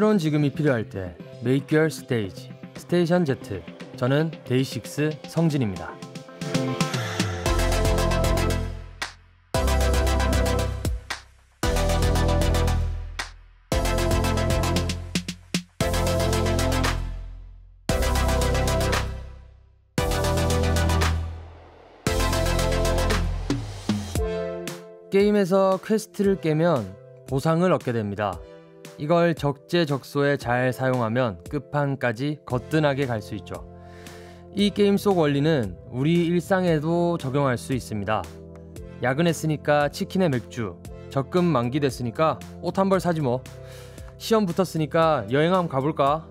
새로운 지금이 필요할 때 Make Your Stage 스테이션 Z 저는 데이식스 성진입니다. 게임에서 퀘스트를 깨면 보상을 얻게 됩니다. 이걸 적재적소에 잘 사용하면 끝판까지 거뜬하게 갈 수 있죠. 이 게임 속 원리는 우리 일상에도 적용할 수 있습니다. 야근했으니까 치킨에 맥주, 적금 만기됐으니까 옷 한 벌 사지 뭐. 시험 붙었으니까 여행 한번 가볼까?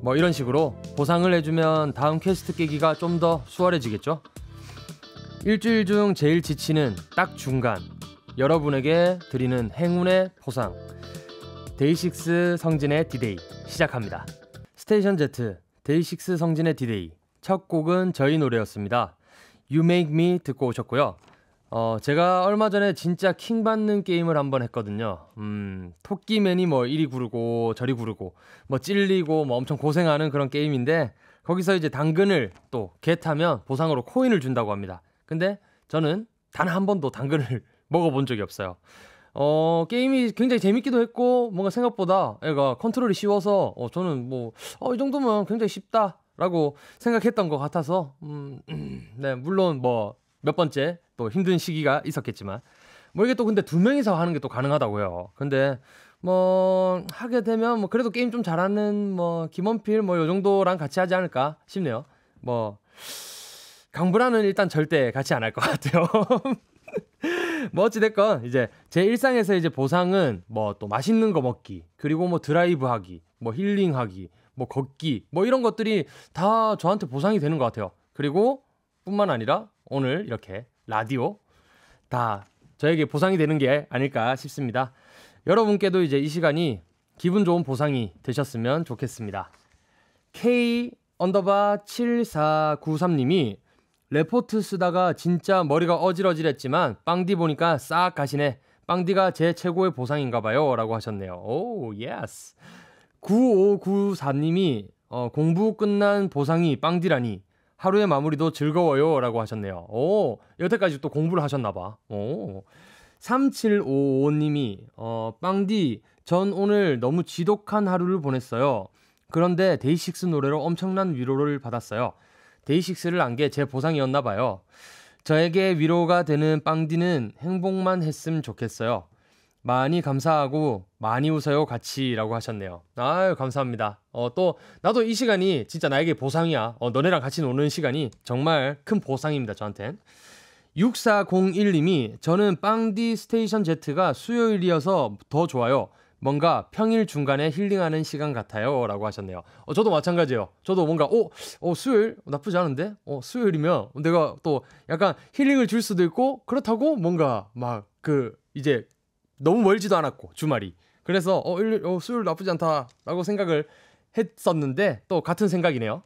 뭐 이런 식으로 보상을 해주면 다음 퀘스트 깨기가 좀 더 수월해지겠죠? 일주일 중 제일 지치는 딱 중간. 여러분에게 드리는 행운의 보상. 데이식스 성진의 디데이 시작합니다. 스테이션 Z 데이식스 성진의 디데이 첫 곡은 저희 노래였습니다. You Make Me 듣고 오셨고요. 어, 제가 얼마 전에 진짜 킹 받는 게임을 한번 했거든요. 음, 토끼맨이 뭐 이리 구르고 저리 구르고 뭐 찔리고 뭐 엄청 고생하는 그런 게임인데 거기서 이제 당근을 또 겟하면 보상으로 코인을 준다고 합니다. 근데 저는 단 한 번도 당근을 먹어본 적이 없어요. 어, 게임이 굉장히 재밌기도 했고, 뭔가 생각보다 애가 컨트롤이 쉬워서, 어, 저는 뭐, 어, 이 정도면 굉장히 쉽다 라고 생각했던 것 같아서, 음, 네, 물론 뭐, 몇 번째 또 힘든 시기가 있었겠지만, 뭐 이게 또 근데 두 명이서 하는 게 또 가능하다고요. 근데, 뭐, 하게 되면, 뭐, 그래도 게임 좀 잘하는, 뭐, 김원필, 뭐, 요 정도랑 같이 하지 않을까 싶네요. 뭐, 강불안은 일단 절대 같이 안 할 것 같아요. 뭐 어찌됐건 이제 제 일상에서 이제 보상은 뭐 또 맛있는 거 먹기 그리고 뭐 드라이브 하기 뭐 힐링 하기 뭐 걷기 뭐 이런 것들이 다 저한테 보상이 되는 것 같아요. 그리고 뿐만 아니라 오늘 이렇게 라디오 다 저에게 보상이 되는 게 아닐까 싶습니다. 여러분께도 이제 이 시간이 기분 좋은 보상이 되셨으면 좋겠습니다. K underbar 7493님이 레포트 쓰다가 진짜 머리가 어질어질했지만 빵디 보니까 싹 가시네. 빵디가 제 최고의 보상인가 봐요. 라고 하셨네요. 오, yes. 9594님이 어, 공부 끝난 보상이 빵디라니 하루의 마무리도 즐거워요. 라고 하셨네요. 오, 여태까지 또 공부를 하셨나 봐. 오. 3755님이 어, 빵디 전 오늘 너무 지독한 하루를 보냈어요. 그런데 데이식스 노래로 엄청난 위로를 받았어요. 데이식스를 안 게 제 보상이었나 봐요. 저에게 위로가 되는 빵디는 행복만 했으면 좋겠어요. 많이 감사하고 많이 웃어요 같이라고 하셨네요. 아유 감사합니다. 어 또 나도 이 시간이 진짜 나에게 보상이야. 어 너네랑 같이 노는 시간이 정말 큰 보상입니다 저한텐. 6401님이 저는 빵디 스테이션 Z가 수요일이어서 더 좋아요. 뭔가 평일 중간에 힐링하는 시간 같아요. 라고 하셨네요. 어, 저도 마찬가지예요. 저도 뭔가, 어, 어, 수요일? 나쁘지 않은데? 어, 수요일이면 내가 또 약간 힐링을 줄 수도 있고, 그렇다고 뭔가 막 그, 이제 너무 멀지도 않았고, 주말이. 그래서, 어, 일, 어 수요일 나쁘지 않다. 라고 생각을 했었는데, 또 같은 생각이네요.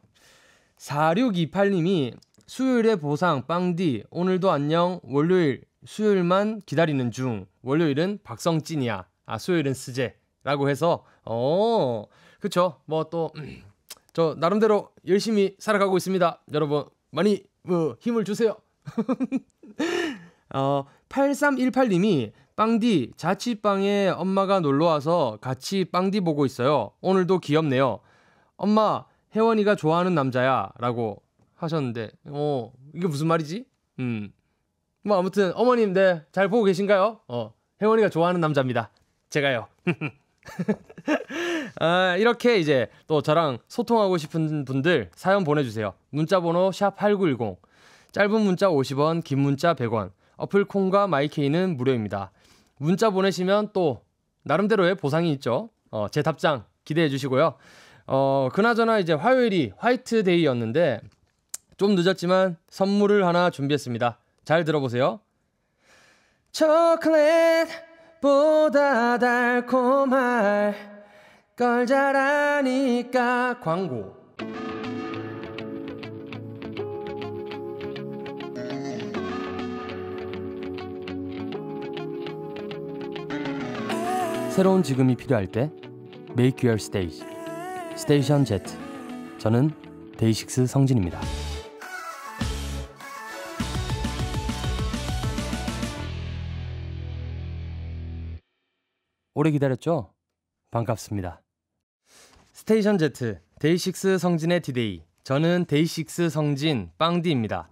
4628님이 수요일에 보상, 빵디, 오늘도 안녕, 월요일, 수요일만 기다리는 중, 월요일은 박성찐이야. 아, 수요일은 스제라고 해서, 어, 그쵸. 뭐 또, 저, 나름대로 열심히 살아가고 있습니다. 여러분, 많이, 뭐, 힘을 주세요. 어, 8318님이, 빵디, 자취방에 엄마가 놀러 와서 같이 빵디 보고 있어요. 오늘도 귀엽네요. 엄마, 혜원이가 좋아하는 남자야. 라고 하셨는데, 어, 이게 무슨 말이지? 음. 뭐, 아무튼, 어머님, 네, 잘 보고 계신가요? 어, 혜원이가 좋아하는 남자입니다. 제가요. 아, 이렇게 이제 또 저랑 소통하고 싶은 분들 사연 보내주세요. 문자번호 샵8910. 짧은 문자 50원, 긴 문자 100원. 어플 콩과 마이케이는 무료입니다. 문자 보내시면 또 나름대로의 보상이 있죠. 어, 제 답장 기대해 주시고요. 어, 그나저나 이제 화요일이 화이트데이였는데 좀 늦었지만 선물을 하나 준비했습니다. 잘 들어보세요. 초콜릿 보다 달콤할 걸잘 아니까. 광고. 새로운 지금이 필요할 때 Make Your Stage. 스테이션 Z. 저는 데이식스 성진입니다. 오래 기다렸죠? 반갑습니다. 스테이션 Z 데이식스 성진의 디데이 저는 데이식스 성진 빵디입니다.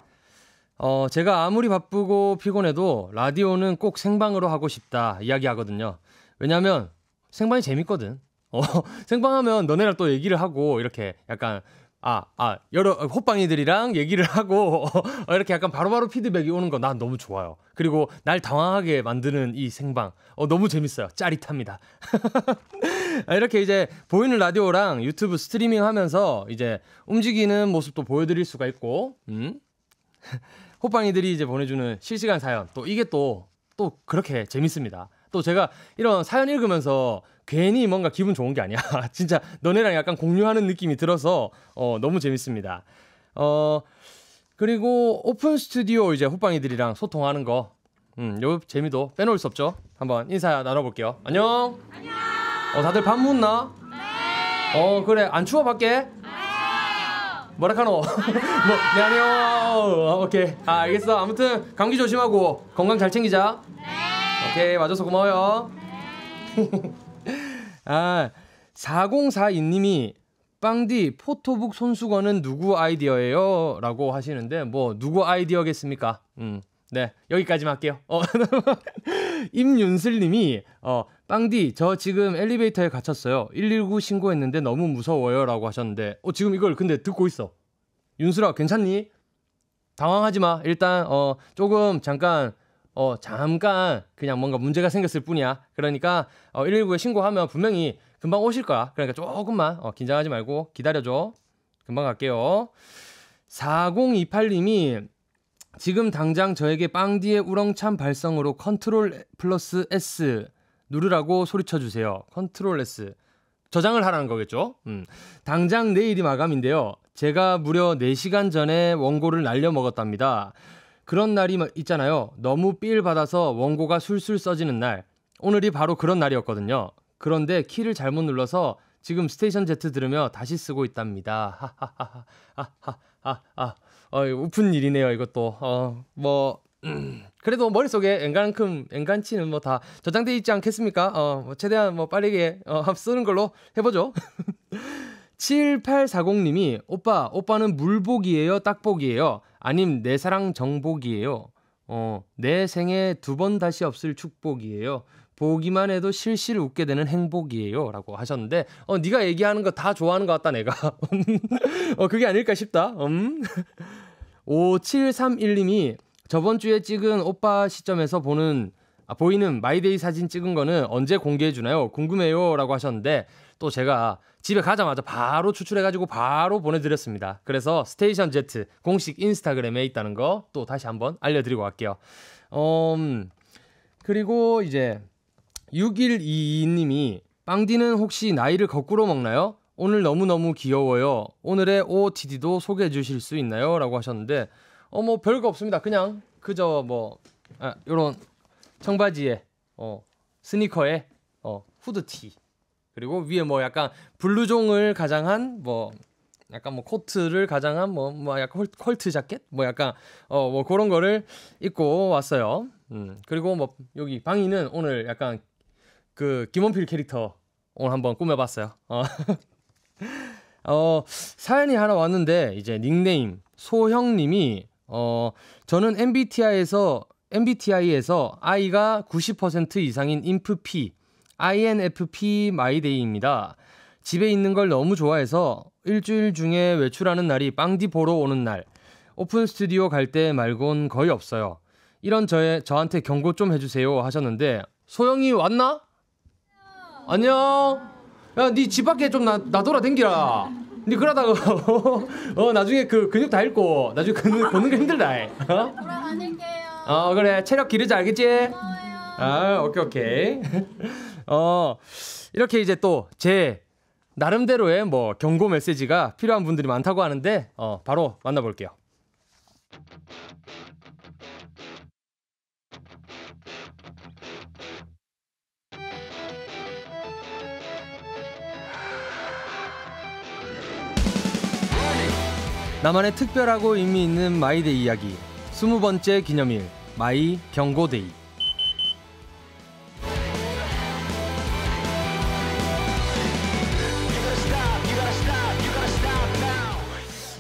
어, 제가 아무리 바쁘고 피곤해도 라디오는 꼭 생방으로 하고 싶다 이야기하거든요. 왜냐면 생방이 재밌거든. 어, 생방하면 너네랑 또 얘기를 하고 이렇게 약간 아, 아, 여러 호빵이들이랑 얘기를 하고 어, 이렇게 약간 바로 바로 피드백이 오는 거 난 너무 좋아요. 그리고 날 당황하게 만드는 이 생방 어, 너무 재밌어요. 짜릿합니다. 아, 이렇게 이제 보이는 라디오랑 유튜브 스트리밍 하면서 이제 움직이는 모습도 보여드릴 수가 있고, 음? 호빵이들이 이제 보내주는 실시간 사연 또 이게 또 또 그렇게 재밌습니다. 또 제가 이런 사연 읽으면서 괜히 뭔가 기분 좋은 게 아니야. 진짜 너네랑 약간 공유하는 느낌이 들어서 어, 너무 재밌습니다. 어, 그리고 오픈 스튜디오 이제 호빵이들이랑 소통하는 거. 음, 요 재미도 빼놓을 수 없죠. 한번 인사 나눠볼게요. 안녕. 안녕. 어, 다들 밥 묻나? 네. 어, 그래. 안 추워 밖에? 뭐라카노? 뭐, 네, 안녕. 어, 오케이. 아, 알겠어. 아무튼 감기 조심하고 건강 잘 챙기자. 네. 오케이. 와줘서 고마워요. 네. 아, 4042님이 빵디 포토북 손수건은 누구 아이디어예요? 라고 하시는데 뭐 누구 아이디어겠습니까? 음. 네, 여기까지만 할게요. 어, 임윤슬 님이, 어, 빵디, 저 지금 엘리베이터에 갇혔어요. 119 신고했는데 너무 무서워요. 라고 하셨는데, 어, 지금 이걸 근데 듣고 있어. 윤슬아, 괜찮니? 당황하지 마. 일단, 어, 조금 잠깐 어, 잠깐 그냥 뭔가 문제가 생겼을 뿐이야. 그러니까 어, 119에 신고하면 분명히 금방 오실 거야. 그러니까 조금만 어, 긴장하지 말고 기다려줘. 금방 갈게요. 4028님이 지금 당장 저에게 빵디의 우렁찬 발성으로 컨트롤 플러스 S 누르라고 소리쳐 주세요. 컨트롤 S. 저장을 하라는 거겠죠? 음. 당장 내일이 마감인데요. 제가 무려 4시간 전에 원고를 날려 먹었답니다. 그런 날이 뭐 있잖아요. 너무 삘 받아서 원고가 술술 써지는 날. 오늘이 바로 그런 날이었거든요. 그런데 키를 잘못 눌러서 지금 Station Z 들으며 다시 쓰고 있답니다. 하하하하하하. 어, 우픈 일이네요, 이것도. 어, 뭐, 음, 그래도 머릿속에 엔간큼, 엔간치는 뭐 다 저장돼 있지 않겠습니까? 어, 뭐 최대한 뭐 빠르게, 어, 쓰는 걸로 해보죠. 7840님이, 오빠, 오빠는 물복이에요? 딱복이에요? 아님 내 사랑 정복이에요. 어, 내 생에 두 번 다시 없을 축복이에요. 보기만 해도 실실 웃게 되는 행복이에요. 라고 하셨는데, 어, 네가 얘기하는 거 다 좋아하는 것 같다, 내가. 어, 그게 아닐까 싶다. 음. 5731님이 저번 주에 찍은 오빠 시점에서 보는, 아, 보이는 My Day 사진 찍은 거는 언제 공개해 주나요? 궁금해요. 라고 하셨는데, 또 제가 집에 가자마자 바로 추출해 가지고 바로 보내 드렸습니다. 그래서 Station Z 공식 인스타그램에 있다는 거 또 다시 한번 알려 드리고 갈게요. 음, 그리고 이제 6122 님이 빵디는 혹시 나이를 거꾸로 먹나요? 오늘 너무너무 귀여워요. 오늘의 OOTD도 소개해 주실 수 있나요? 라고 하셨는데, 어, 뭐 별거 없습니다. 그냥 그저 뭐, 아, 요런 청바지에, 어, 스니커에, 어, 후드티. 그리고 위에 뭐 약간 블루종을 가장한 뭐 약간 뭐 코트를 가장한 뭐, 뭐 약간 컬트 자켓? 뭐 약간 어 뭐 그런 거를 입고 왔어요. 음. 그리고 뭐 여기 방이는 오늘 약간 그 김원필 캐릭터 오늘 한번 꾸며봤어요. 어. 어, 사연이 하나 왔는데, 이제 닉네임, 소영님이, 어, 저는 MBTI에서, MBTI에서 I가 90% 이상인 INFP, INFP My Day입니다. 집에 있는 걸 너무 좋아해서 일주일 중에 외출하는 날이 빵디 보러 오는 날. 오픈 스튜디오 갈 때 말곤 거의 없어요. 이런 저의 저한테 경고 좀 해주세요 하셨는데 소영이 왔나? 안녕. 야, 니 집 밖에 좀 나, 나돌아 댕기라. 니 그러다가 어 나중에 그 근육 다 잃고 나중에 걷는, 걷는 게 힘들다. 어? 돌아다닐게요. 어 그래 체력 기르자 알겠지? 고마워요. 아 오케이 오케이. 어, 이렇게 이제 또 제 나름대로의 뭐 경고 메시지가 필요한 분들이 많다고 하는데, 어, 바로 만나볼게요. 나만의 특별하고 의미 있는 My Day 이야기. 스무 번째 기념일 My 경고Day.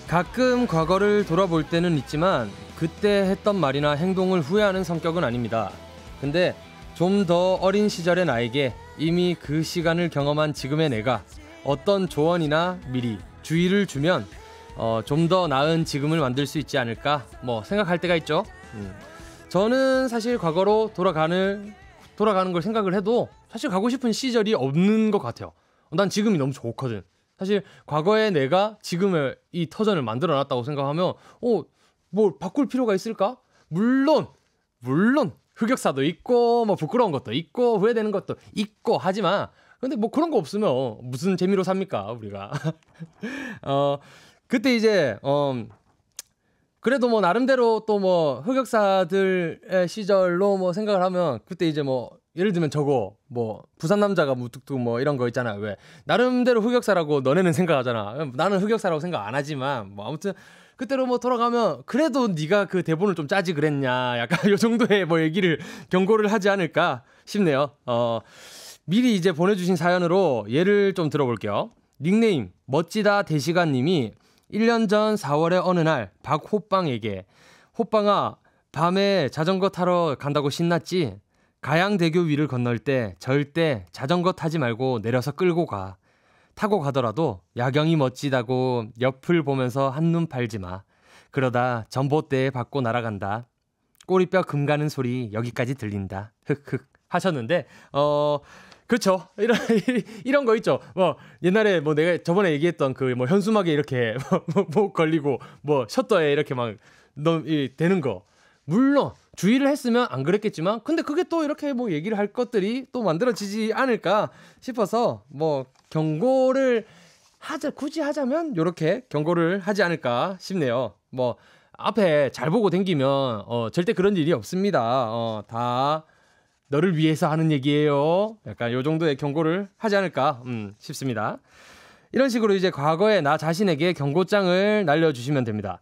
가끔 과거를 돌아볼 때는 있지만 그때 했던 말이나 행동을 후회하는 성격은 아닙니다. 근데 좀 더 어린 시절의 나에게 이미 그 시간을 경험한 지금의 내가 어떤 조언이나 미리 주의를 주면 어, 좀 더 나은 지금을 만들 수 있지 않을까 뭐 생각할 때가 있죠. 음. 저는 사실 과거로 돌아가는 돌아가는 걸 생각을 해도 사실 가고 싶은 시절이 없는 것 같아요. 난 지금이 너무 좋거든. 사실 과거에 내가 지금의 이 터전을 만들어 놨다고 생각하면 어, 뭘 바꿀 필요가 있을까? 물론 물론 흑역사도 있고 뭐 부끄러운 것도 있고 후회되는 것도 있고 하지만 근데 뭐 그런 거 없으면 무슨 재미로 삽니까 우리가 어 그때 이제 어 그래도 뭐 나름대로 또 뭐 흑역사들의 시절로 뭐 생각을 하면 그때 이제 뭐 예를 들면 저거 뭐 부산 남자가 무뚝뚝 뭐 이런 거 있잖아. 왜? 나름대로 흑역사라고 너네는 생각하잖아. 나는 흑역사라고 생각 안 하지만 뭐 아무튼 그때로 뭐 돌아가면 그래도 네가 그 대본을 좀 짜지 그랬냐? 약간 요 정도의 뭐 얘기를 경고를 하지 않을까 싶네요. 어 미리 이제 보내주신 사연으로 예를 좀 들어볼게요. 닉네임 멋지다 대시간님이 1년 전 4월의 어느 날 박호빵에게 호빵아 밤에 자전거 타러 간다고 신났지 가양대교 위를 건널 때 절대 자전거 타지 말고 내려서 끌고 가. 타고 가더라도 야경이 멋지다고 옆을 보면서 한눈 팔지 마. 그러다 전봇대에 받고 날아간다. 꼬리뼈 금 가는 소리 여기까지 들린다. 흑흑 하셨는데 어 그렇죠. 이런 이런 거 있죠. 뭐 옛날에 뭐 내가 저번에 얘기했던 그 뭐 현수막에 이렇게 뭐, 뭐 걸리고 뭐 셔터에 이렇게 막 너, 이, 되는 거. 물론 주의를 했으면 안 그랬겠지만 근데 그게 또 이렇게 뭐 얘기를 할 것들이 또 만들어지지 않을까 싶어서 뭐 경고를 하자 굳이 하자면 요렇게 경고를 하지 않을까 싶네요. 뭐 앞에 잘 보고 댕기면 어 절대 그런 일이 없습니다. 어다 너를 위해서 하는 얘기예요. 약간 요 정도의 경고를 하지 않을까 음, 싶습니다. 이런 식으로 이제 과거에 나 자신에게 경고장을 날려주시면 됩니다.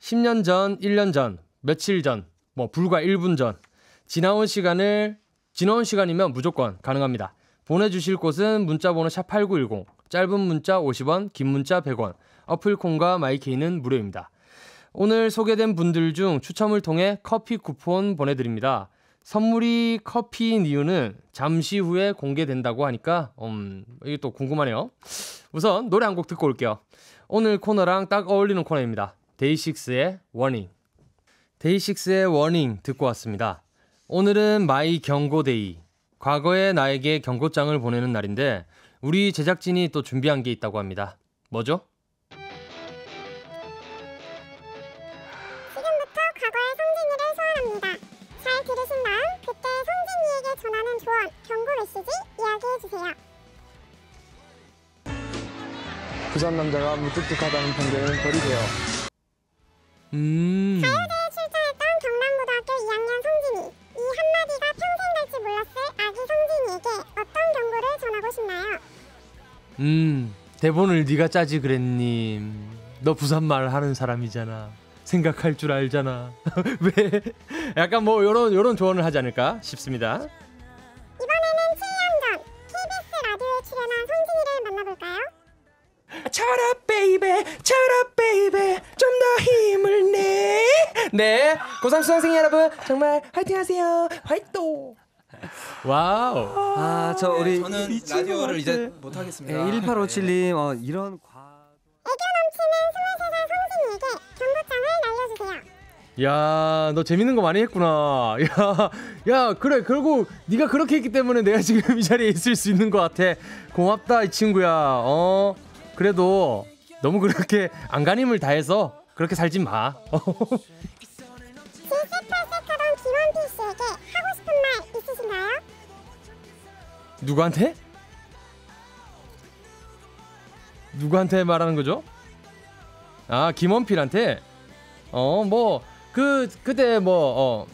10년 전, 1년 전, 며칠 전, 뭐 불과 1분 전 지나온 시간을 지나온 시간이면 무조건 가능합니다. 보내주실 곳은 문자번호 샵 #8910 짧은 문자 50원, 긴 문자 100원. 어플 콩과 my K는 무료입니다. 오늘 소개된 분들 중 추첨을 통해 커피 쿠폰 보내드립니다. 선물이 커피인 이유는 잠시 후에 공개된다고 하니까 음 이게 또 궁금하네요. 우선 노래 한 곡 듣고 올게요. 오늘 코너랑 딱 어울리는 코너입니다. 데이식스의 워닝. 데이식스의 워닝 듣고 왔습니다. 오늘은 My 경고Day. 과거의 나에게 경고장을 보내는 날인데 우리 제작진이 또 준비한 게 있다고 합니다. 뭐죠? 메시지 이야기해주세요. 부산 남자가 무뚝뚝하다는 편견은 버리세요. 음. 가요대에 출전했던 경남고등학교 2학년 성진이. 이 한마디가 평생 갈지 몰랐을 아기 성진이에게 어떤 경고를 전하고 싶나요? 음. 대본을 네가 짜지 그랬니? 너 부산말 하는 사람이잖아. 생각할 줄 알잖아. 왜? 약간 뭐 요런 요런 조언을 하지 않을까 싶습니다. 이번에는 7년 전 KBS 라디오에 출연한 성진이를 만나볼까요? 차라 baby 차라 baby 좀 더 힘을 내. 네. 고3 수강생 여러분 정말 화이팅 하세요. 화이팅. Wow. 아, 저 우리 저는 라디오를 이제 못 하겠습니다. 네, 1857님 어, 이런 과 애교 넘치는 23살 성진이에게 경고장을 날려주세요. 야, 너 재밌는 거 많이 했구나. 야, 야, 그래. 결국 네가 그렇게 했기 때문에 내가 지금 이 자리에 있을 수 있는 것 같아. 고맙다, 이 친구야. 어, 그래도 너무 그렇게 안간힘을 다해서 그렇게 살지 마. 어. 질색팔색하던 김원필 씨에게 하고 싶은 말 있으신가요? 누구한테? 누구한테 말하는 거죠? 아, 김원필한테. 어, 뭐 그 그때 뭐 어.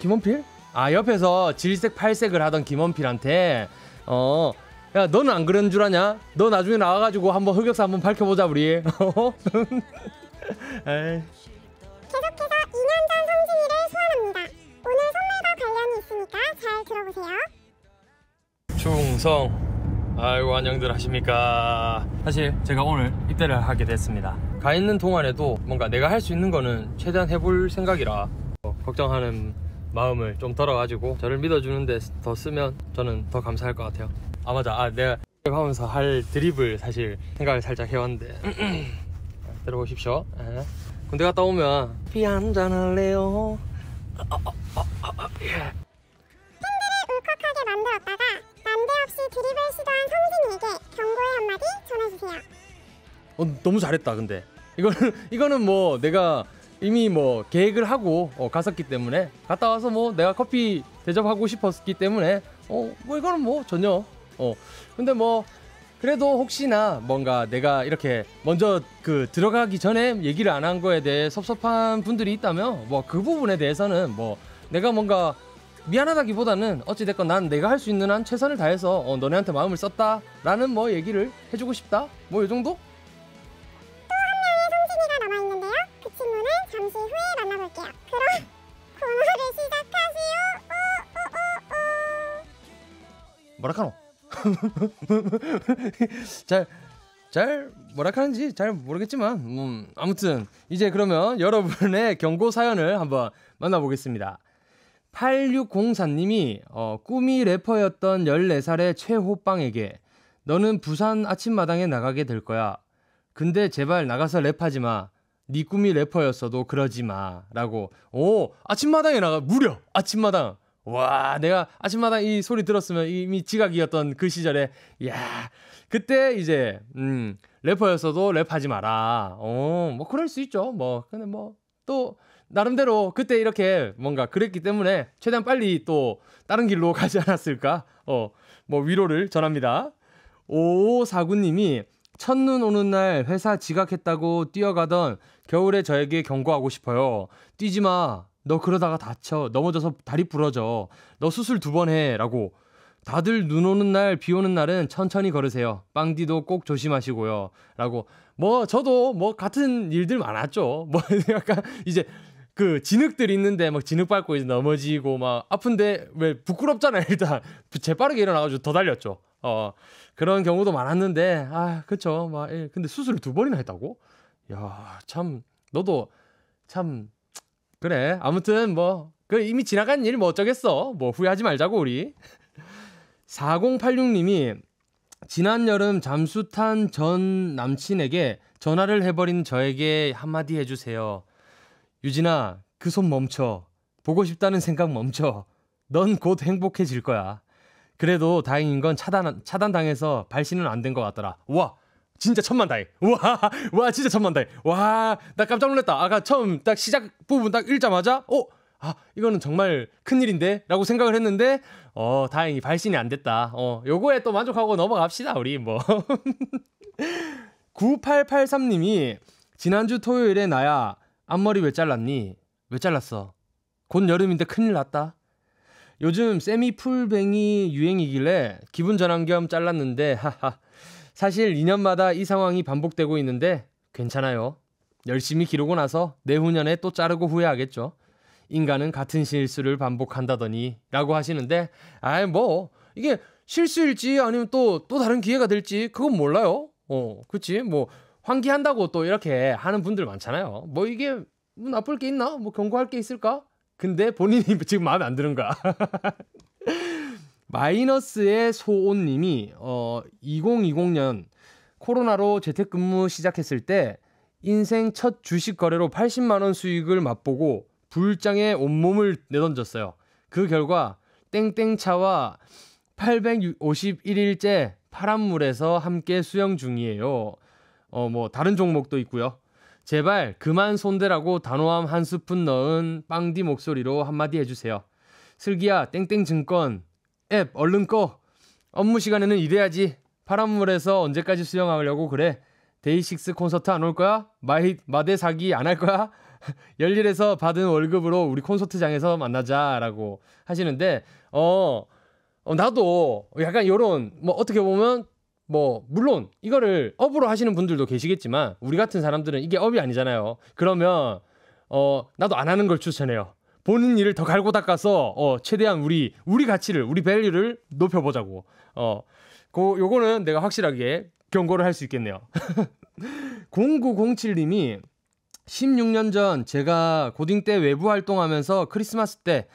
김원필? 아, 옆에서 질색 팔색을 하던 김원필한테 어. 야, 너는 안 그런 줄 아냐? 너 나중에 나와가지고 한번 흑역사 한번 밝혀보자 우리. 어? 에이. 계속해서 2년 전 성진이를 소환합니다. 오늘 선물과 관련이 있으니까 잘 들어보세요. 충성. 아이고 안녕들 하십니까. 사실 제가 오늘 입대를 하게 됐습니다. 가 있는 동안에도 뭔가 내가 할 수 있는 거는 최대한 해볼 생각이라 어, 걱정하는 마음을 좀 덜어가지고 저를 믿어주는데 더 쓰면 저는 더 감사할 것 같아요. 아 맞아. 아 내가 하면서 할 드립을 사실 생각을 살짝 해왔는데 들어보십시오. 예. 군대 갔다 오면 피 한잔 할래요. 울컥하게 만들었다가 난데없이 드립을 시도한 성진이에게 경고의 한마디 전해주세요. 어, 너무 잘했다 근데. 이거는 이거는 뭐 내가 이미 뭐 계획을 하고 어, 갔었기 때문에 갔다 와서 뭐 내가 커피 대접하고 싶었기 때문에 어 뭐 이거는 뭐 전혀 어. 근데 뭐 그래도 혹시나 뭔가 내가 이렇게 먼저 그 들어가기 전에 얘기를 안 한 거에 대해 섭섭한 분들이 있다면 뭐 그 부분에 대해서는 뭐 내가 뭔가 미안하다기보다는 어찌됐건 난 내가 할 수 있는 한 최선을 다해서 어, 너네한테 마음을 썼다라는 뭐 얘기를 해주고 싶다? 뭐 이 정도 만나볼게요. 그럼 코너를 시작하시오. 오오 오 오. 뭐라카노? 잘, 잘 뭐라카는지 잘 모르겠지만 음, 아무튼 이제 그러면 여러분의 경고 사연을 한번 만나보겠습니다. 8604님이 어, 꿈이 래퍼였던 14살의 최호빵에게 너는 부산 아침마당에 나가게 될 거야. 근데 제발 나가서 랩하지 마. 네 꿈이 래퍼였어도 그러지 마. 라고. 오, 아침마당에 나가. 무려 아침마당. 와, 내가 아침마당 이 소리 들었으면 이미 지각이었던 그 시절에, 야 그때 이제, 음, 래퍼였어도 랩하지 마라. 어, 뭐 그럴 수 있죠. 뭐, 근데 뭐, 또, 나름대로 그때 이렇게 뭔가 그랬기 때문에 최대한 빨리 또 다른 길로 가지 않았을까? 어, 뭐 위로를 전합니다. 5549님이 첫눈 오는 날 회사 지각했다고 뛰어가던 겨울에 저에게 경고하고 싶어요. 뛰지 마. 너 그러다가 다쳐. 넘어져서 다리 부러져. 너 수술 두 번 해. 라고. 다들 눈 오는 날, 비 오는 날은 천천히 걸으세요. 빵디도 꼭 조심하시고요. 라고. 뭐, 저도 뭐 같은 일들 많았죠. 뭐, 약간 이제 그 진흙들 있는데 막 진흙 밟고 이제 넘어지고 막 아픈데 왜 부끄럽잖아요. 일단 재빠르게 일어나가지고 더 달렸죠. 어, 그런 경우도 많았는데, 아, 그쵸. 막, 예, 근데 수술을 두 번이나 했다고? 야, 참, 너도 참, 그래. 아무튼 뭐, 그 이미 지나간 일 뭐 어쩌겠어. 뭐 후회하지 말자고, 우리. 4086 님이 지난 여름 잠수 탄 전 남친에게 전화를 해버린 저에게 한마디 해주세요. 유진아, 그 손 멈춰. 보고 싶다는 생각 멈춰. 넌 곧 행복해질 거야. 그래도 다행인 건 차단, 차단당해서 발신은 안 된 것 같더라. 와! 진짜 천만다행. 와, 와, 진짜 천만다행. 와, 나 깜짝 놀랐다. 아까 처음 딱 시작 부분 딱 읽자마자, 어, 아, 이거는 정말 큰일인데? 라고 생각을 했는데, 어, 다행히 발신이 안 됐다. 어, 요거에 또 만족하고 넘어갑시다, 우리 뭐. 9883님이, 지난주 토요일에 나야, 앞머리 왜 잘랐니? 왜 잘랐어? 곧 여름인데 큰일 났다. 요즘 세미 풀뱅이 유행이길래 기분 전환 겸 잘랐는데 하하. 사실 2년마다 이 상황이 반복되고 있는데 괜찮아요. 열심히 기르고 나서 내후년에 또 자르고 후회하겠죠. 인간은 같은 실수를 반복한다더니 라고 하시는데 아이 뭐 이게 실수일지 아니면 또또 다른 기회가 될지 그건 몰라요. 어, 그치 뭐 환기한다고 또 이렇게 하는 분들 많잖아요. 뭐 이게 뭐 나쁠 게 있나? 뭐 경고할 게 있을까? 근데 본인이 지금 마음에 안 드는 거야. 마이너스의 소온님이 어 2020년 코로나로 재택근무 시작했을 때 인생 첫 주식 거래로 80만 원 수익을 맛보고 불장에 온몸을 내던졌어요. 그 결과 땡땡차와 851일째 파란 물에서 함께 수영 중이에요. 어 뭐 다른 종목도 있고요. 제발 그만 손대라고 단호함 한 스푼 넣은 빵디 목소리로 한마디 해주세요. 슬기야 땡땡 증권 앱 얼른 꺼. 업무 시간에는 일해야지. 파란물에서 언제까지 수영하려고 그래? DAY6 콘서트 안 올 거야? My Day 4기 안 할 거야? 열일에서 받은 월급으로 우리 콘서트장에서 만나자라고 하시는데 어, 어 나도 약간 요런 뭐 어떻게 보면 뭐 물론 이거를 업으로 하시는 분들도 계시겠지만 우리 같은 사람들은 이게 업이 아니잖아요. 그러면 어 나도 안 하는 걸 추천해요. 본인 일을 더 갈고 닦아서 어 최대한 우리 우리 가치를 우리 밸류를 높여 보자고. 어. 고 요거는 내가 확실하게 경고를 할 수 있겠네요. 0907님이 16년 전 제가 고딩 때 외부 활동하면서 크리스마스 때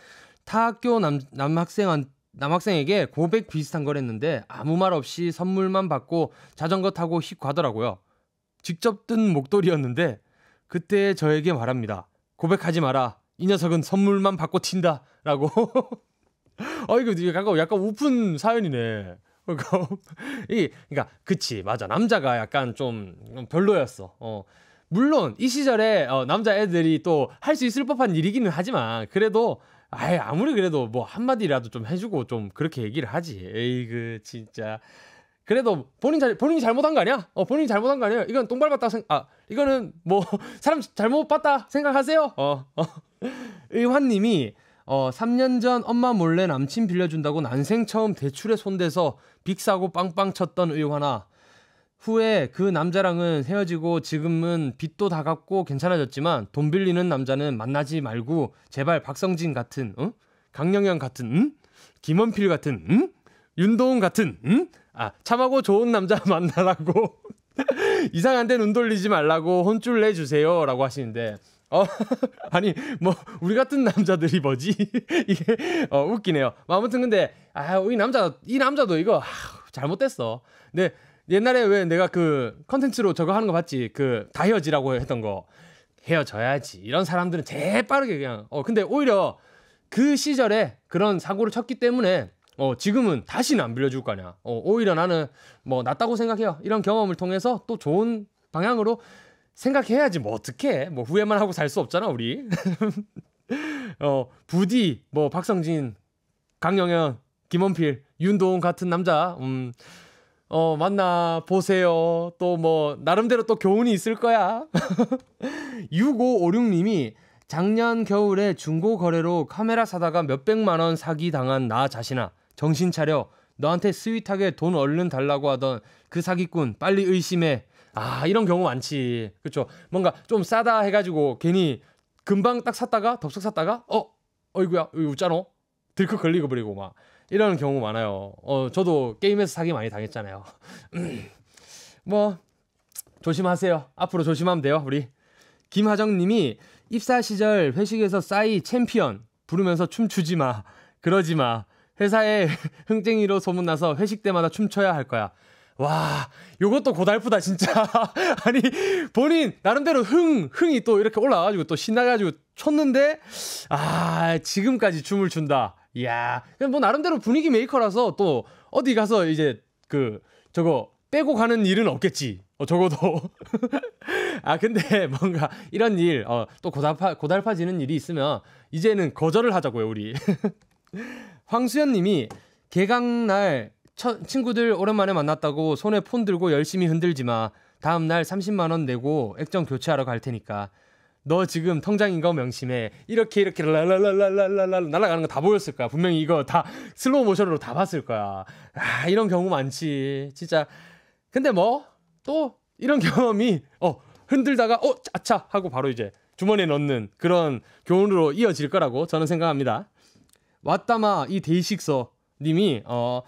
타 학교 남, 남학생 남학생에게 고백 비슷한 걸 했는데 아무 말 없이 선물만 받고 자전거 타고 휙 가더라고요. 직접 뜬 목도리였는데 그때 저에게 말합니다. 고백하지 마라. 이 녀석은 선물만 받고 튄다. 라고. 어, 이거 약간, 약간 우픈 사연이네. 그러니까, 이, 그러니까, 그치, 맞아. 남자가 약간 좀 별로였어. 어. 물론, 이 시절에, 어, 남자애들이 또 할 수 있을 법한 일이기는 하지만, 그래도, 아예 아무리 그래도 뭐 한마디라도 좀 해주고 좀 그렇게 얘기를 하지. 에이 그, 진짜. 그래도 본인 잘 본인이 잘못한 거 아니야? 어 본인이 잘못한 거 아니에요? 이건 똥 밟았다 생아 이거는 뭐 사람 잘못 봤다 생각하세요? 어, 어. 의환님이 어 3년 전 엄마 몰래 남친 빌려준다고 난생 처음 대출에 손대서 빅 사고 빵빵 쳤던 의환아 후에 그 남자랑은 헤어지고 지금은 빚도 다 갚고 괜찮아졌지만 돈 빌리는 남자는 만나지 말고 제발 박성진 같은 어? 강영현 같은 응? 김원필 같은 응? 윤도훈 같은 응? 아, 참하고 좋은 남자 만나라고. 이상한 데눈 돌리지 말라고 혼쭐 내주세요. 라고 하시는데, 어, 아니, 뭐, 우리 같은 남자들이 뭐지? 이게, 어, 웃기네요. 뭐 아무튼 근데, 아, 이 남자, 이 남자도 이거, 아, 잘못됐어. 근데 옛날에 왜 내가 그 컨텐츠로 저거 하는 거 봤지? 그, 다 헤어지라고 했던 거. 헤어져야지. 이런 사람들은 제일 빠르게 그냥, 어, 근데 오히려 그 시절에 그런 사고를 쳤기 때문에 어, 지금은 다시는 안 빌려줄 거 아니야. 어, 오히려 나는 뭐 낫다고 생각해요. 이런 경험을 통해서 또 좋은 방향으로 생각해야지 뭐 어떻게 뭐 후회만 하고 살 수 없잖아 우리 어 부디 뭐 박성진 강영현 김원필 윤도훈 같은 남자 음 어 만나 보세요 또 뭐 나름대로 또 교훈이 있을 거야 6556님이 작년 겨울에 중고 거래로 카메라 사다가 몇백만 원 사기 당한 나 자신아 정신 차려. 너한테 스윗하게 돈 얼른 달라고 하던 그 사기꾼 빨리 의심해. 아, 이런 경우 많지. 그쵸. 뭔가 좀 싸다 해가지고 괜히 금방 딱 샀다가 덥석 샀다가 어, 어이구야, 여기 웃잖아. 들컥 걸리고 버리고 막 이런 경우 많아요. 어, 저도 게임에서 사기 많이 당했잖아요. 뭐 조심하세요. 앞으로 조심하면 돼요, 우리. 김하정 님이 입사 시절 회식에서 싸이 챔피언 부르면서 춤추지 마. 그러지 마. 회사에 흥쟁이로 소문나서 회식 때마다 춤춰야 할 거야. 와, 요것도 고달프다, 진짜. 아니, 본인, 나름대로 흥, 흥이 또 이렇게 올라와가지고 또 신나가지고 췄는데, 아, 지금까지 춤을 춘다. 이야, 뭐 나름대로 분위기 메이커라서 또 어디 가서 이제 그, 저거 빼고 가는 일은 없겠지. 어, 적어도. 아, 근데 뭔가 이런 일, 어, 또 고달파, 고달파지는 일이 있으면 이제는 거절을 하자고요, 우리. 황수연 님이 개강날 친구들 오랜만에 만났다고 손에 폰 들고 열심히 흔들지 마. 다음 날 30만 원 내고 액정 교체하러 갈 테니까. 너 지금 통장인 거 명심해. 이렇게 이렇게 랄랄랄랄랄랄 날아가는 거 다 보였을 거야. 분명히 이거 다 슬로우 모션으로 다 봤을 거야. 아, 이런 경우 많지. 진짜. 근데 뭐, 또, 이런 경험이, 어, 흔들다가, 어, 아차! 하고 바로 이제 주머니에 넣는 그런 교훈으로 이어질 거라고 저는 생각합니다. 왔다마 이 데이식서 님이 어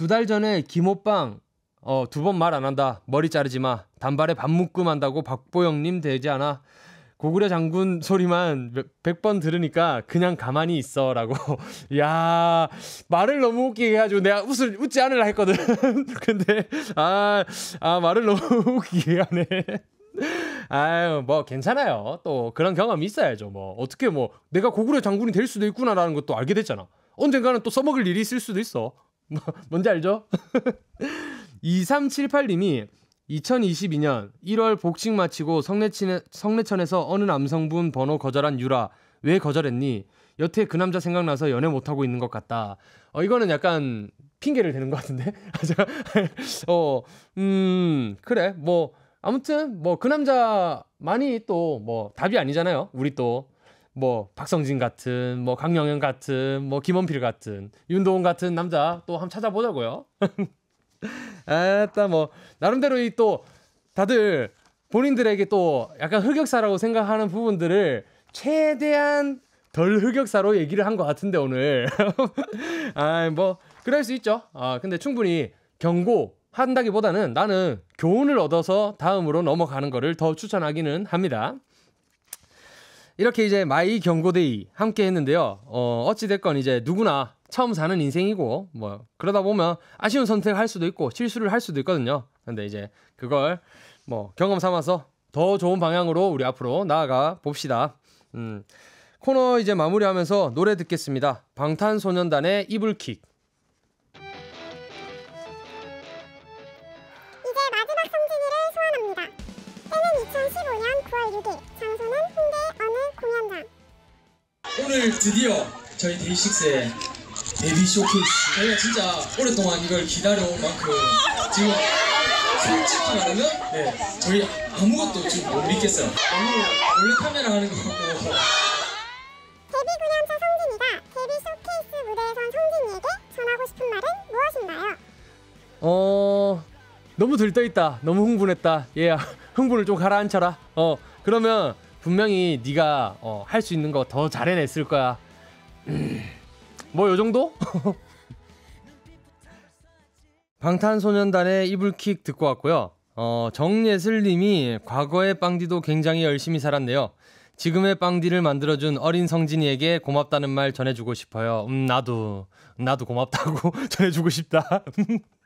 두 달 전에 김호빵 어 두 번 말 안 한다 머리 자르지 마 단발에 밥 묶음 한다고 박보영님 되지 않아 고구려 장군 소리만 100번 들으니까 그냥 가만히 있어 라고 야 말을 너무 웃기게 해가지고 내가 웃을 웃지 않으려 했거든 근데 아아 아, 말을 너무 웃기게 하네 아유, 뭐 괜찮아요. 또 그런 경험이 있어야죠. 뭐 어떻게 뭐 내가 고구려 장군이 될 수도 있구나라는 것도 알게 됐잖아. 언젠가는 또 써먹을 일이 있을 수도 있어. 뭐 뭔지 알죠? 2378님이 2022년 1월 복직 마치고 성내천에, 성내천에서 어느 남성분 번호 거절한 유라 왜 거절했니? 여태 그 남자 생각나서 연애 못하고 있는 것 같다. 어, 이거는 약간 핑계를 대는 것 같은데? 어, 음, 그래. 뭐, 아무튼 뭐 그 남자 많이 또 뭐 답이 아니잖아요. 우리 또 뭐 박성진 같은 뭐 강영현 같은 뭐 김원필 같은 윤도훈 같은 남자 또 한번 찾아보자고요. 아따 뭐 나름대로 이 또 다들 본인들에게 또 약간 흑역사라고 생각하는 부분들을 최대한 덜 흑역사로 얘기를 한 것 같은데 오늘. 아뭐 그럴 수 있죠. 아 근데 충분히 경고 한다기보다는 나는 교훈을 얻어서 다음으로 넘어가는 거를 더 추천하기는 합니다 이렇게 이제 마이 경고데이 함께 했는데요 어 어찌됐건 이제 누구나 처음 사는 인생이고 뭐 그러다 보면 아쉬운 선택을 할 수도 있고 실수를 할 수도 있거든요 근데 이제 그걸 뭐 경험 삼아서 더 좋은 방향으로 우리 앞으로 나아가 봅시다. 음. 코너 이제 마무리하면서 노래 듣겠습니다. 방탄소년단의 이불킥. 오늘 드디어 저희 데이식스의 데뷔 쇼케이스 저희가 진짜 오랫동안 이걸 기다려온 만큼 지금 솔직히 말하면 네, 저희 아무것도 지금 못 믿겠어요 너무 몰래 카메라 하는 것 같고 데뷔 9년차 성진이가 데뷔 쇼케이스 무대에 선 성진이에게 전하고 싶은 말은 무엇인가요? 어 너무 들떠있다. 너무 흥분했다. 얘야 흥분을 좀 가라앉혀라. 어 그러면 분명히 네가 어, 할 수 있는 거 더 잘해냈을 거야. 음, 뭐요 정도? 방탄소년단의 이불킥 듣고 왔고요. 어, 정예슬님이 과거의 빵디도 굉장히 열심히 살았네요. 지금의 빵디를 만들어준 어린 성진이에게 고맙다는 말 전해주고 싶어요. 음, 나도, 나도 고맙다고 전해주고 싶다.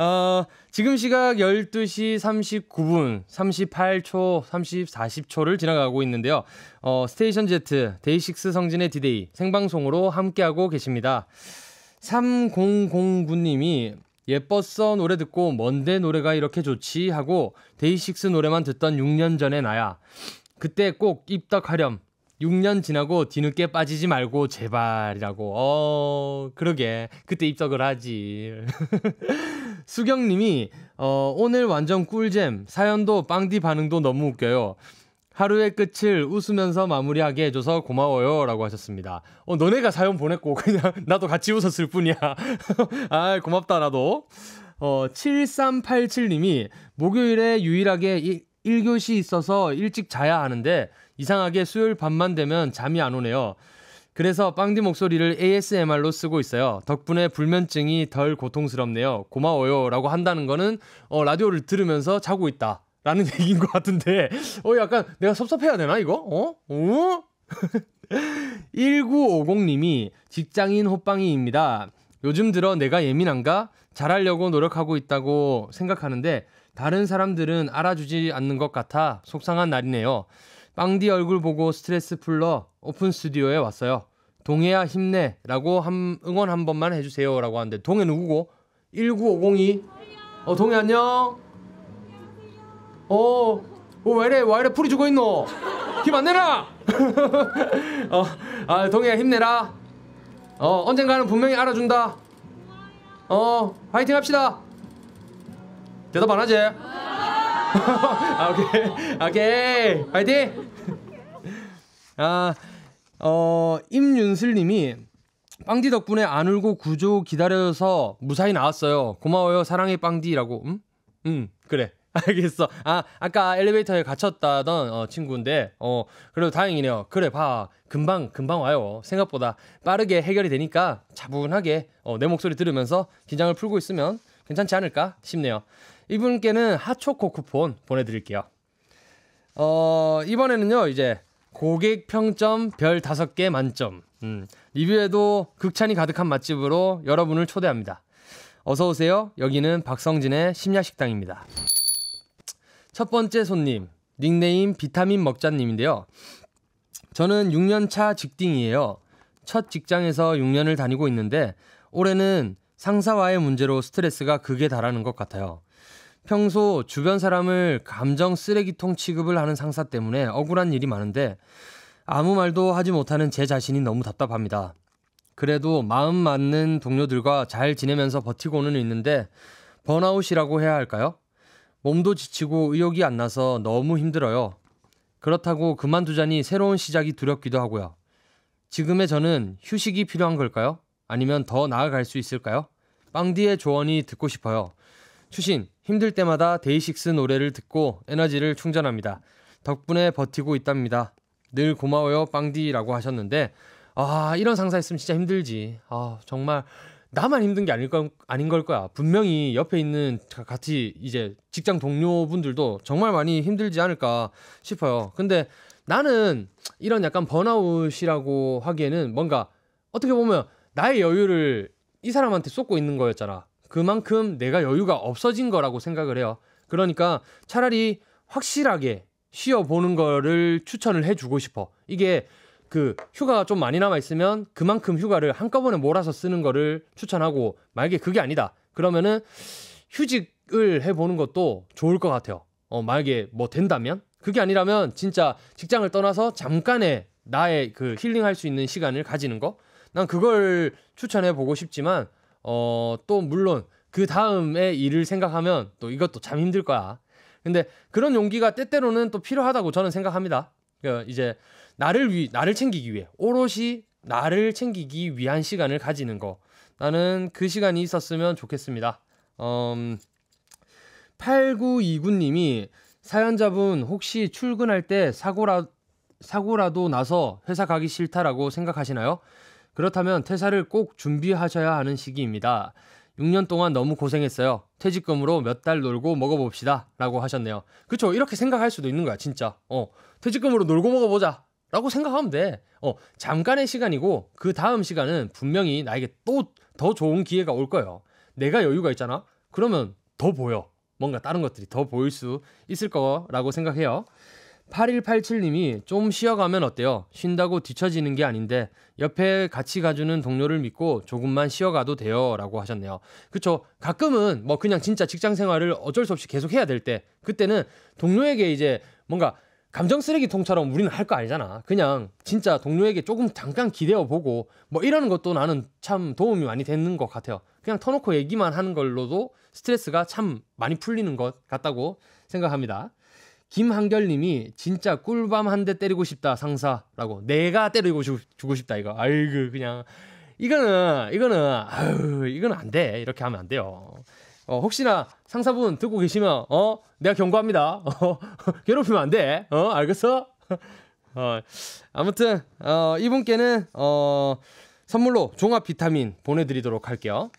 어, 지금 시각 12시 39분, 38초, 30, 40초를 지나가고 있는데요. 어, 스테이션 Z, 데이식스 성진의 디데이 생방송으로 함께하고 계십니다. 3009님이 예뻤어 노래 듣고 뭔데 노래가 이렇게 좋지 하고 데이식스 노래만 듣던 6년 전의 나야. 그때 꼭 입덕하렴. 6년 지나고 뒤늦게 빠지지 말고 제발이라고. 어, 그러게. 그때 입덕을 하지. 수경 님이 어, 오늘 완전 꿀잼. 사연도 빵디 반응도 너무 웃겨요. 하루의 끝을 웃으면서 마무리하게 해줘서 고마워요. 라고 하셨습니다. 어, 너네가 사연 보냈고, 그냥 나도 같이 웃었을 뿐이야. 아, 고맙다, 나도. 어, 7387님이 목요일에 유일하게 이, 1교시 있어서 일찍 자야 하는데 이상하게 수요일 밤만 되면 잠이 안 오네요. 그래서 빵디 목소리를 ASMR로 쓰고 있어요. 덕분에 불면증이 덜 고통스럽네요. 고마워요. 라고 한다는 거는 어, 라디오를 들으면서 자고 있다. 라는 얘기인 것 같은데, 어, 약간 내가 섭섭해야 되나, 이거? 어? 어? 1950님이 직장인 호빵이입니다. 요즘 들어 내가 예민한가? 잘하려고 노력하고 있다고 생각하는데, 다른 사람들은 알아주지 않는 것 같아 속상한 날이네요. 빵디 얼굴 보고 스트레스 풀러 오픈 스튜디오에 왔어요. 동해야 힘내 라고 한, 응원 한 번만 해주세요 라고 하는데 동해 누구고? 19502 어 동해 안녕. 어, 어 왜래? 왜래 풀이 죽어 있노? 힘 안 내라 어, 아 동해야 힘내라. 어 언젠가는 분명히 알아준다. 어 화이팅 합시다 대답 안 하지? 아, 오케이. 오케이. 화이팅! 아, 어, 임윤슬 님이 빵디 덕분에 안 울고 구조 기다려서 무사히 나왔어요. 고마워요. 사랑해 빵디라고. 음? 음, 그래. 알겠어. 아, 아까 엘리베이터에 갇혔다던 어, 친구인데, 어, 그래도 다행이네요. 그래, 봐. 금방, 금방 와요. 생각보다 빠르게 해결이 되니까 차분하게 어, 내 목소리 들으면서 긴장을 풀고 있으면 괜찮지 않을까 싶네요. 이분께는 핫초코 쿠폰 보내드릴게요. 어, 이번에는요, 이제 고객 평점 별 5개 만점. 음, 리뷰에도 극찬이 가득한 맛집으로 여러분을 초대합니다. 어서오세요. 여기는 박성진의 심야식당입니다. 첫 번째 손님, 닉네임 비타민 먹자님인데요. 저는 6년차 직딩이에요. 첫 직장에서 6년을 다니고 있는데, 올해는 상사와의 문제로 스트레스가 극에 달하는 것 같아요. 평소 주변 사람을 감정 쓰레기통 취급을 하는 상사 때문에 억울한 일이 많은데 아무 말도 하지 못하는 제 자신이 너무 답답합니다. 그래도 마음 맞는 동료들과 잘 지내면서 버티고는 있는데 번아웃이라고 해야 할까요? 몸도 지치고 의욕이 안 나서 너무 힘들어요. 그렇다고 그만두자니 새로운 시작이 두렵기도 하고요. 지금의 저는 휴식이 필요한 걸까요? 아니면 더 나아갈 수 있을까요? 빵디의 조언이 듣고 싶어요. 추신, 힘들 때마다 데이식스 노래를 듣고 에너지를 충전합니다. 덕분에 버티고 있답니다. 늘 고마워요, 빵디라고 하셨는데, 아, 이런 상사 있으면 진짜 힘들지. 아, 정말 나만 힘든 게 아닐 거, 아닌 걸 거야. 분명히 옆에 있는 같이 이제 직장 동료분들도 정말 많이 힘들지 않을까 싶어요. 근데 나는 이런 약간 번아웃이라고 하기에는 뭔가 어떻게 보면 나의 여유를 이 사람한테 쏟고 있는 거였잖아. 그만큼 내가 여유가 없어진 거라고 생각을 해요. 그러니까 차라리 확실하게 쉬어 보는 거를 추천을 해 주고 싶어. 이게 그 휴가가 좀 많이 남아 있으면 그만큼 휴가를 한꺼번에 몰아서 쓰는 거를 추천하고 만약에 그게 아니다. 그러면은 휴직을 해 보는 것도 좋을 것 같아요. 어, 만약에 뭐 된다면 그게 아니라면 진짜 직장을 떠나서 잠깐의 나의 그 힐링할 수 있는 시간을 가지는 거. 난 그걸 추천해 보고 싶지만 어, 또 물론 그 다음에 일을 생각하면 또 이것도 참 힘들 거야. 근데 그런 용기가 때때로는 또 필요하다고 저는 생각합니다. 그 이제 나를 위 나를 챙기기 위해 오롯이 나를 챙기기 위한 시간을 가지는 거. 나는 그 시간이 있었으면 좋겠습니다. 음, 8929님이 사연자분 혹시 출근할 때 사고라 사고라도 나서 회사 가기 싫다라고 생각하시나요? 그렇다면 퇴사를 꼭 준비하셔야 하는 시기입니다. 6년 동안 너무 고생했어요. 퇴직금으로 몇 달 놀고 먹어봅시다. 라고 하셨네요. 그쵸? 이렇게 생각할 수도 있는 거야, 진짜. 어, 퇴직금으로 놀고 먹어보자. 라고 생각하면 돼. 어, 잠깐의 시간이고 그 다음 시간은 분명히 나에게 또 더 좋은 기회가 올 거예요. 내가 여유가 있잖아? 그러면 더 보여. 뭔가 다른 것들이 더 보일 수 있을 거라고 생각해요. 8187님이 좀 쉬어가면 어때요? 쉰다고 뒤처지는 게 아닌데 옆에 같이 가주는 동료를 믿고 조금만 쉬어가도 돼요 라고 하셨네요. 그쵸. 가끔은 뭐 그냥 진짜 직장 생활을 어쩔 수 없이 계속 해야 될 때 그때는 동료에게 이제 뭔가 감정 쓰레기통처럼 우리는 할 거 아니잖아. 그냥 진짜 동료에게 조금 잠깐 기대어 보고 뭐 이러는 것도 나는 참 도움이 많이 되는 것 같아요. 그냥 터놓고 얘기만 하는 걸로도 스트레스가 참 많이 풀리는 것 같다고 생각합니다. 김한결님이 진짜 꿀밤 한 대 때리고 싶다 상사라고 내가 때리고 주, 고 싶다 이거 아이고 그냥 이거는 이거는 아유 이거는 안돼 이렇게 하면 안 돼요. 어, 혹시나 상사분 듣고 계시면 어 내가 경고합니다. 어, 괴롭히면 안 돼. 어 알겠어? 어, 아무튼 어, 이분께는 어, 선물로 종합 비타민 보내드리도록 할게요.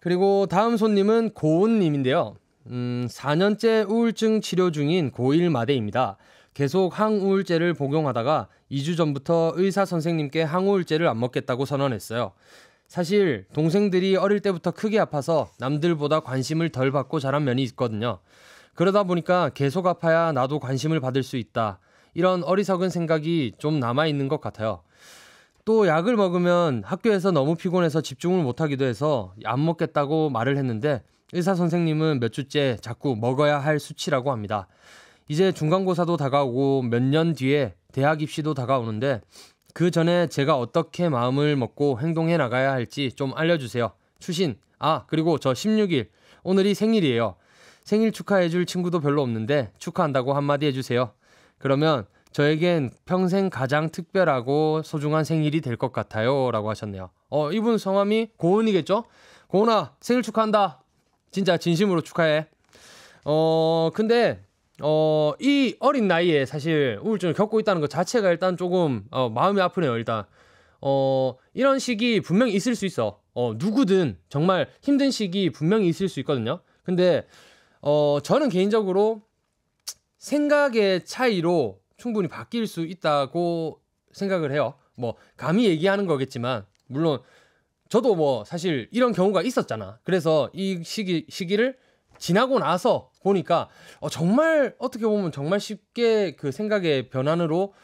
그리고 다음 손님은 고은님인데요. 음, 4년째 우울증 치료 중인 고1 마대입니다. 계속 항우울제를 복용하다가 2주 전부터 의사 선생님께 항우울제를 안 먹겠다고 선언했어요. 사실 동생들이 어릴 때부터 크게 아파서 남들보다 관심을 덜 받고 자란 면이 있거든요. 그러다 보니까 계속 아파야 나도 관심을 받을 수 있다. 이런 어리석은 생각이 좀 남아 있는 것 같아요. 또 약을 먹으면 학교에서 너무 피곤해서 집중을 못 하기도 해서 안 먹겠다고 말을 했는데 의사 선생님은 몇 주째 자꾸 먹어야 할 수치라고 합니다. 이제 중간고사도 다가오고 몇 년 뒤에 대학 입시도 다가오는데 그 전에 제가 어떻게 마음을 먹고 행동해 나가야 할지 좀 알려주세요. 추신. 아, 그리고 저 16일. 오늘이 생일이에요. 생일 축하해줄 친구도 별로 없는데 축하한다고 한마디 해주세요. 그러면 저에겐 평생 가장 특별하고 소중한 생일이 될 것 같아요. 라고 하셨네요. 어, 이분 성함이 고은이겠죠? 고은아, 생일 축하한다. 진짜 진심으로 축하해. 어, 근데 어, 이 어린 나이에 사실 우울증을 겪고 있다는 것 자체가 일단 조금 어, 마음이 아프네요, 일단. 어, 이런 시기 분명히 있을 수 있어. 어, 누구든 정말 힘든 시기 분명히 있을 수 있거든요. 근데 어, 저는 개인적으로 생각의 차이로 충분히 바뀔 수 있다고 생각을 해요. 뭐 감히 얘기하는 거겠지만 물론 저도 뭐 사실 이런 경우가 있었잖아. 그래서 이 시기 시기를 지나고 나서 보니까 어, 정말 어떻게 보면 정말 쉽게 그 생각의 변환으로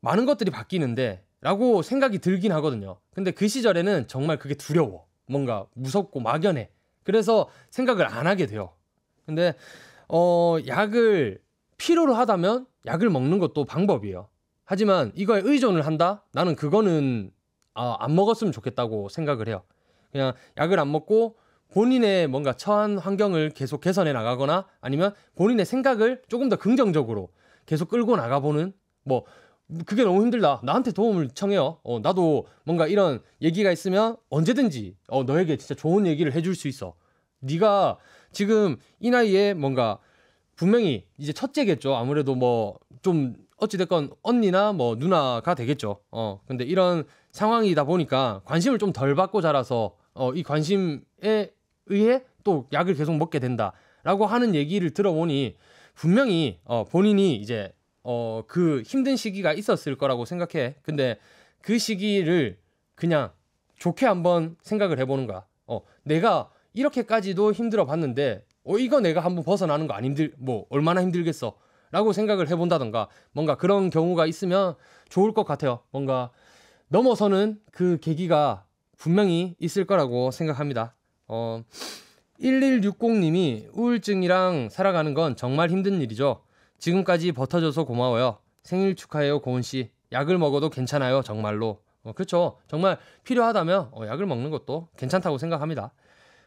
많은 것들이 바뀌는데 라고 생각이 들긴 하거든요. 근데 그 시절에는 정말 그게 두려워. 뭔가 무섭고 막연해. 그래서 생각을 안 하게 돼요. 근데 어 약을 필요로 하다면 약을 먹는 것도 방법이에요. 하지만 이거에 의존을 한다? 나는 그거는 아, 안 먹었으면 좋겠다고 생각을 해요. 그냥 약을 안 먹고 본인의 뭔가 처한 환경을 계속 개선해 나가거나 아니면 본인의 생각을 조금 더 긍정적으로 계속 끌고 나가보는 뭐 그게 너무 힘들다. 나한테 도움을 청해요. 어, 나도 뭔가 이런 얘기가 있으면 언제든지 어, 너에게 진짜 좋은 얘기를 해줄 수 있어. 네가 지금 이 나이에 뭔가 분명히 이제 첫째겠죠. 아무래도 뭐 좀 어찌됐건 언니나 뭐 누나가 되겠죠. 어, 근데 이런 상황이다 보니까 관심을 좀 덜 받고 자라서 어, 이 관심에 의해 또 약을 계속 먹게 된다라고 하는 얘기를 들어보니 분명히 어, 본인이 이제 어, 그 힘든 시기가 있었을 거라고 생각해. 근데 그 시기를 그냥 좋게 한번 생각을 해보는 거야. 어, 내가 이렇게까지도 힘들어 봤는데, 어, 이거 내가 한번 벗어나는 거 안 힘들, 뭐, 얼마나 힘들겠어. 라고 생각을 해본다던가, 뭔가 그런 경우가 있으면 좋을 것 같아요. 뭔가 넘어서는 그 계기가 분명히 있을 거라고 생각합니다. 어, 1160님이 우울증이랑 살아가는 건 정말 힘든 일이죠. 지금까지 버텨줘서 고마워요. 생일 축하해요, 고은 씨. 약을 먹어도 괜찮아요, 정말로. 어, 그렇죠. 정말 필요하다면 어, 약을 먹는 것도 괜찮다고 생각합니다.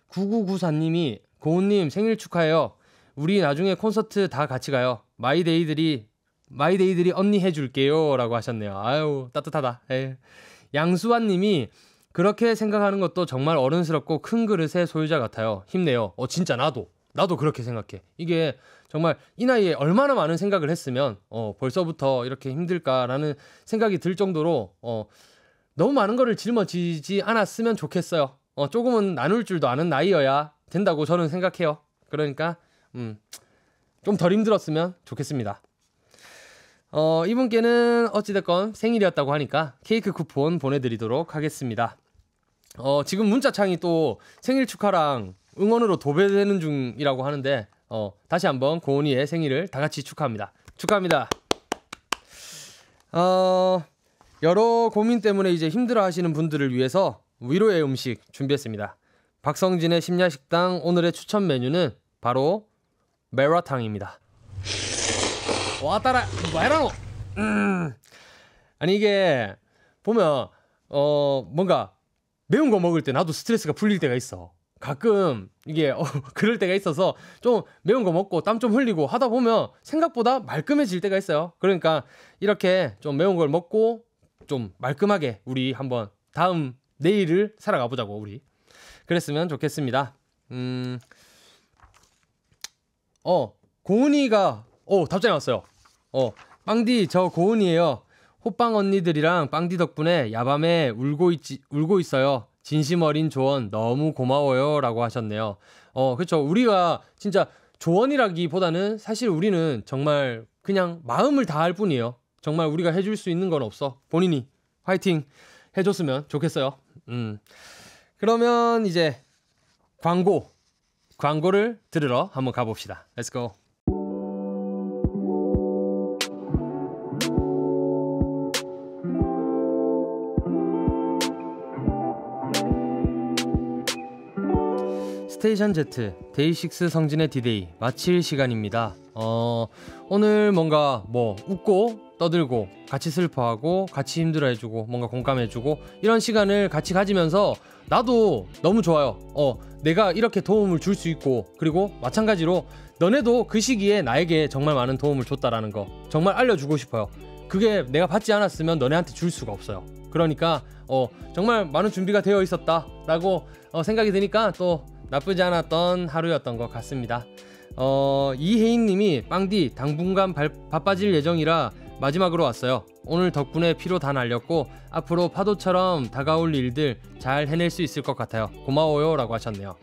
9994님이 고은님 생일 축하해요. 우리 나중에 콘서트 다 같이 가요. 마이데이들이 마이데이들이 언니 해줄게요 라고 하셨네요. 아유 따뜻하다. 에이. 양수환 님이 그렇게 생각하는 것도 정말 어른스럽고 큰 그릇의 소유자 같아요. 힘내요. 어 진짜 나도 나도 그렇게 생각해. 이게 정말 이 나이에 얼마나 많은 생각을 했으면 어 벌써부터 이렇게 힘들까라는 생각이 들 정도로 어 너무 많은 거를 짊어지지 않았으면 좋겠어요. 어 조금은 나눌 줄도 아는 나이여야 된다고 저는 생각해요. 그러니까 음. 좀 덜 힘들었으면 좋겠습니다. 어, 이분께는 어찌됐건 생일이었다고 하니까 케이크 쿠폰 보내드리도록 하겠습니다. 어, 지금 문자창이 또 생일 축하랑 응원으로 도배되는 중이라고 하는데, 어, 다시 한번 고은이의 생일을 다 같이 축하합니다. 축하합니다. 어, 여러 고민 때문에 이제 힘들어 하시는 분들을 위해서 위로의 음식 준비했습니다. 박성진의 심야식당 오늘의 추천 메뉴는 바로 메라탕입니다. 와 따라 뭐해라노? 음. 아니 이게 보면 어 뭔가 매운 거 먹을 때 나도 스트레스가 풀릴 때가 있어. 가끔 이게 어, 그럴 때가 있어서 좀 매운 거 먹고 땀 좀 흘리고 하다 보면 생각보다 말끔해질 때가 있어요. 그러니까 이렇게 좀 매운 걸 먹고 좀 말끔하게 우리 한번 다음 내일을 살아가 보자고 우리. 그랬으면 좋겠습니다. 음. 어, 고은이가 어, 답장이 왔어요. 어, 빵디 저 고은이에요. 호빵 언니들이랑 빵디 덕분에 야밤에 울고 있지 울고 있어요. 진심 어린 조언 너무 고마워요라고 하셨네요. 어, 그렇죠. 우리가 진짜 조언이라기보다는 사실 우리는 정말 그냥 마음을 다할 뿐이에요. 정말 우리가 해줄 수 있는 건 없어. 본인이 화이팅 해줬으면 좋겠어요. 음. 그러면 이제 광고 광고를 들으러 한번 가봅시다. Let's go. 스테이션 Z 데이식스 성진의 디데이 마칠 시간입니다. 어, 오늘 뭔가 뭐 웃고 떠들고 같이 슬퍼하고 같이 힘들어해주고 뭔가 공감해주고 이런 시간을 같이 가지면서 나도 너무 좋아요. 어, 내가 이렇게 도움을 줄 수 있고 그리고 마찬가지로 너네도 그 시기에 나에게 정말 많은 도움을 줬다라는 거 정말 알려주고 싶어요. 그게 내가 받지 않았으면 너네한테 줄 수가 없어요. 그러니까 어, 정말 많은 준비가 되어 있었다라고 어, 생각이 드니까 또 나쁘지 않았던 하루였던 것 같습니다. 어, 이혜인님이 빵디 당분간 발, 바빠질 예정이라 마지막으로 왔어요. 오늘 덕분에 피로 다 날렸고 앞으로 파도처럼 다가올 일들 잘 해낼 수 있을 것 같아요. 고마워요 라고 하셨네요.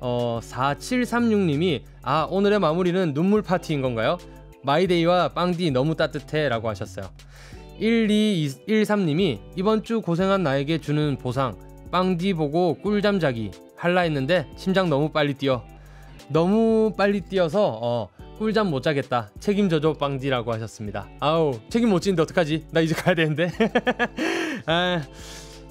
어, 4736님이 아 오늘의 마무리는 눈물 파티인 건가요? 마이데이와 빵디 너무 따뜻해 라고 하셨어요. 1213님이 이번 주 고생한 나에게 주는 보상 빵디 보고 꿀잠 자기 할라 했는데 심장 너무 빨리 뛰어. 너무 빨리 뛰어서 어, 꿀잠 못 자겠다. 책임져줘 빵디라고 하셨습니다. 아우 책임 못 지는데 어떡하지? 나 이제 가야 되는데. 아,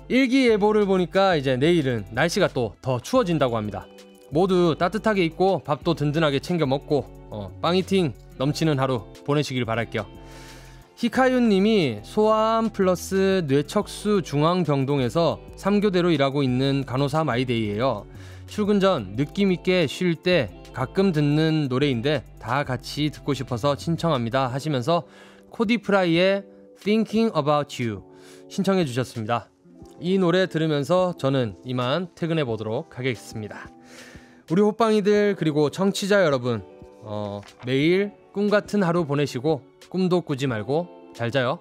일기예보를 보니까 이제 내일은 날씨가 또 더 추워진다고 합니다. 모두 따뜻하게 입고 밥도 든든하게 챙겨 먹고 어, 빵이팅 넘치는 하루 보내시길 바랄게요 히카윤님이 소아암 플러스 뇌척수 종양병동에서 3교대로 일하고 있는 간호사 마이데이예요. 출근 전 느낌 있게 쉴 때 가끔 듣는 노래인데 다 같이 듣고 싶어서 신청합니다 하시면서 코디 프라이의 Thinking About You 신청해 주셨습니다. 이 노래 들으면서 저는 이만 퇴근해 보도록 하겠습니다. 우리 호빵이들 그리고 청취자 여러분 어, 매일 꿈 같은 하루 보내시고 꿈도 꾸지 말고 잘 자요.